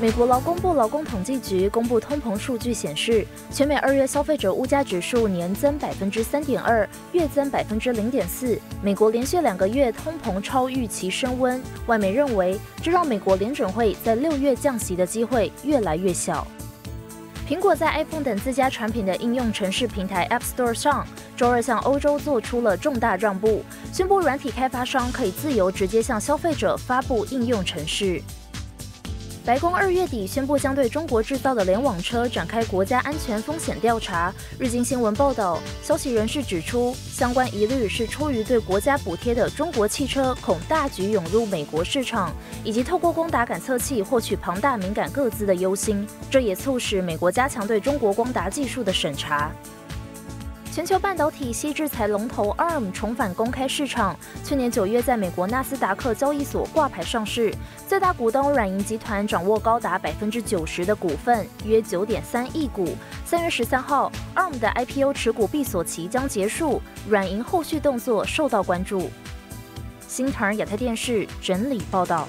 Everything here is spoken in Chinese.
美国劳工部劳工统计局公布通膨数据显示，全美二月消费者物价指数年增百分之三点二，月增百分之零点四。美国连续两个月通膨超预期升温，外媒认为这让美国联准会在六月降息的机会越来越小。苹果在 iPhone 等自家产品的应用程式平台 App Store 上，周二向欧洲做出了重大让步，宣布软体开发商可以自由直接向消费者发布应用程式。白宫二月底宣布将对中国制造的联网车展开国家安全风险调查。日经新闻报道，消息人士指出，相关疑虑是出于对国家补贴的中国汽车恐大举涌入美国市场，以及透过光达感测器获取庞大敏感各自的忧心。这也促使美国加强对中国光达技术的审查。全球半导体系制裁龙头 ARM 重返公开市场，去年九月在美国纳斯达克交易所挂牌上市，最大股东软银集团掌握高达百分之九十的股份，约九点三亿股。三月十三号，ARM 的 IPO 持股闭锁期将结束，软银后续动作受到关注。新唐亚太电视整理报道。